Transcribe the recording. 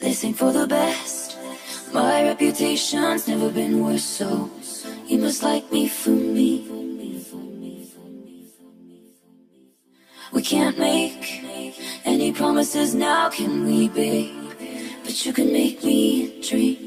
This ain't for the best. My reputation's never been worse, so you must like me for me. We can't make any promises now, can we, babe? But you can make me dream.